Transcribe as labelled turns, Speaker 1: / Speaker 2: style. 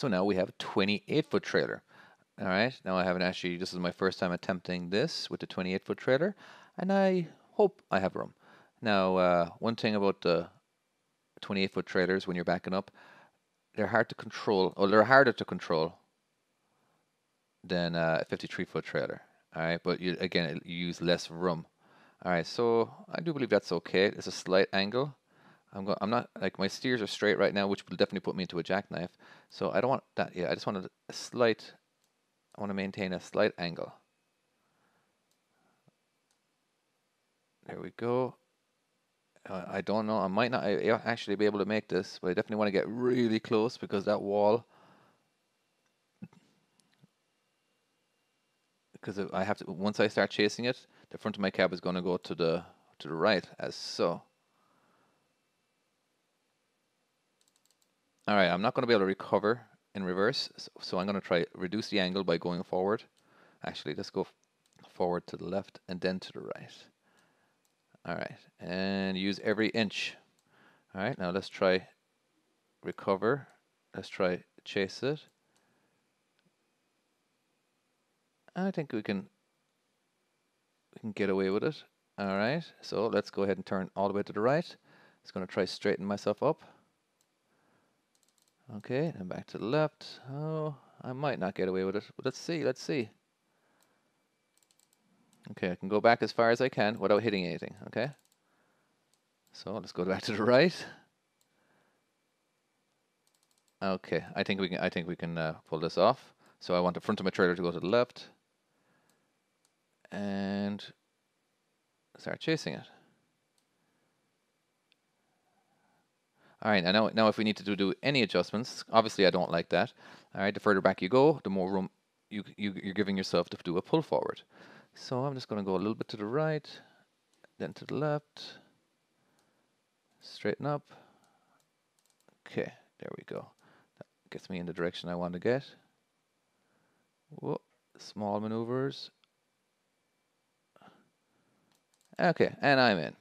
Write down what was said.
Speaker 1: So now we have a 28 foot trailer. All right, now I haven't actually, this is my first time attempting this with the 28 foot trailer, and I hope I have room. Now, uh, one thing about the 28 foot trailers when you're backing up, they're hard to control, or they're harder to control than a 53 foot trailer. All right, but you, again, you use less room. All right, so I do believe that's okay. It's a slight angle. I'm going. I'm not like my steers are straight right now, which will definitely put me into a jackknife. So I don't want that. Yeah, I just want a slight. I want to maintain a slight angle. There we go. Uh, I don't know. I might not actually be able to make this, but I definitely want to get really close because that wall. Because I have to. Once I start chasing it, the front of my cab is going to go to the to the right, as so. All right, I'm not going to be able to recover in reverse, so, so I'm going to try reduce the angle by going forward. Actually, let's go forward to the left and then to the right. All right, and use every inch. All right, now let's try recover. Let's try chase it. I think we can we can get away with it. All right, so let's go ahead and turn all the way to the right. It's going to try straighten myself up. Okay, and back to the left. Oh, I might not get away with it. Let's see, let's see. Okay, I can go back as far as I can without hitting anything, okay? So let's go back to the right. Okay, I think we can I think we can uh, pull this off. So I want the front of my trailer to go to the left and start chasing it. All right, now, now if we need to do, any adjustments, obviously I don't like that. All right, the further back you go, the more room you, you, you're giving yourself to do a pull forward. So I'm just going to go a little bit to the right, then to the left, straighten up. Okay, there we go. That gets me in the direction I want to get. Whoa, small maneuvers. Okay, and I'm in.